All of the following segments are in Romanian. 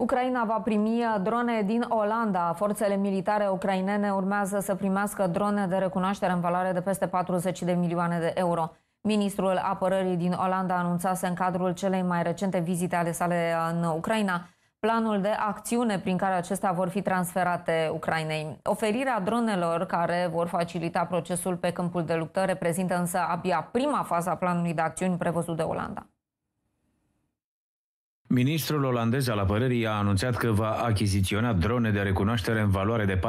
Ucraina va primi drone din Olanda. Forțele militare ucrainene urmează să primească drone de recunoaștere în valoare de peste 40 de milioane de euro. Ministrul apărării din Olanda anunțase în cadrul celei mai recente vizite ale sale în Ucraina planul de acțiune prin care acestea vor fi transferate Ucrainei. Oferirea dronelor care vor facilita procesul pe câmpul de luptă reprezintă însă abia prima fază a planului de acțiuni prevăzut de Olanda. Ministrul olandez al apărării a anunțat că va achiziționa drone de recunoaștere în valoare de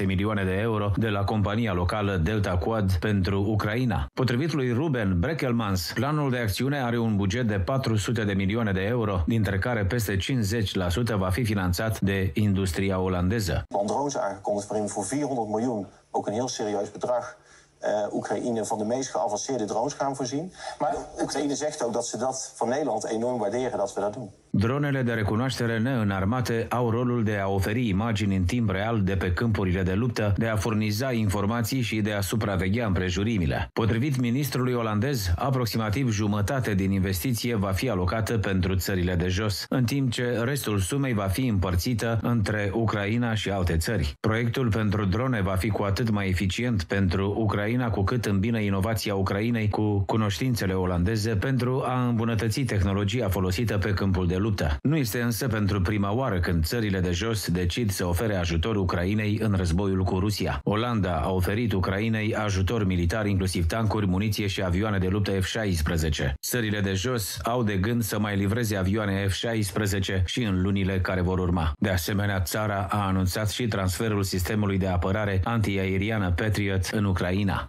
42,6 milioane de euro de la compania locală Delta Quad pentru Ucraina. Potrivit lui Ruben Breckelmans, planul de acțiune are un buget de 400 de milioane de euro, dintre care peste 50% va fi finanțat de industria olandeză. drones aangekondigd waarin voor 400 miljoen, ook een heel serieus bedrag, uh, Oekraïne van de meest geavanceerde drones gaan voorzien. Maar Oekraïne zegt ook dat ze dat van Nederland enorm waarderen dat we dat doen. Dronele de recunoaștere neînarmate au rolul de a oferi imagini în timp real de pe câmpurile de luptă, de a furniza informații și de a supraveghea împrejurimile. Potrivit ministrului olandez, aproximativ jumătate din investiție va fi alocată pentru țările de jos, în timp ce restul sumei va fi împărțită între Ucraina și alte țări. Proiectul pentru drone va fi cu atât mai eficient pentru Ucraina cu cât îmbină inovația Ucrainei cu cunoștințele olandeze pentru a îmbunătăți tehnologia folosită pe câmpul de luptă luptă. Nu este însă pentru prima oară când țările de jos decid să ofere ajutor Ucrainei în războiul cu Rusia. Olanda a oferit Ucrainei ajutor militar, inclusiv tancuri, muniție și avioane de luptă F-16. Țările de jos au de gând să mai livreze avioane F-16 și în lunile care vor urma. De asemenea, țara a anunțat și transferul sistemului de apărare antiaeriană Patriot în Ucraina.